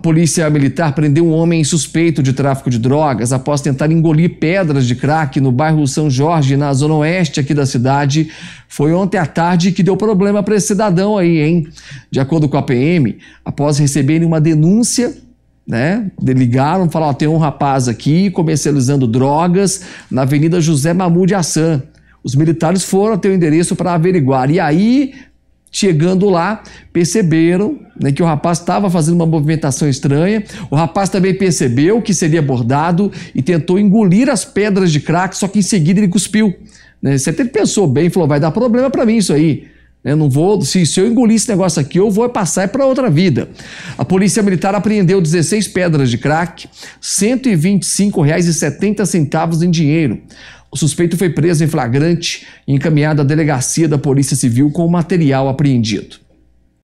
polícia militar prendeu um homem suspeito de tráfico de drogas após tentar engolir pedras de crack no bairro São Jorge, na zona oeste aqui da cidade. Foi ontem à tarde que deu problema para esse cidadão aí, hein? De acordo com a PM, após receberem uma denúncia né? Ligaram, falaram: tem um rapaz aqui comercializando drogas na Avenida José Mahmoud Hassan. Os militares foram até o endereço para averiguar. E aí Chegando lá, perceberam né, que o rapaz estava fazendo uma movimentação estranha. O rapaz também percebeu que seria abordado e tentou engolir as pedras de crack, só que em seguida ele cuspiu. Né? Até pensou bem e falou: vai dar problema para mim isso aí. Eu não vou, se, se eu engolir esse negócio aqui, eu vou passar para outra vida. A polícia militar apreendeu 16 pedras de crack, R$ 125,70 em dinheiro. O suspeito foi preso em flagrante e encaminhado à delegacia da Polícia Civil com o material apreendido.